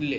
ले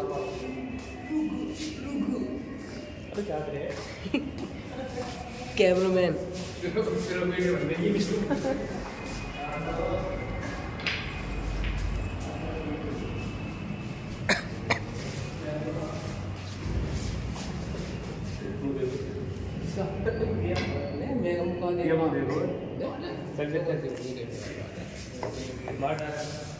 कैमरामैन मैं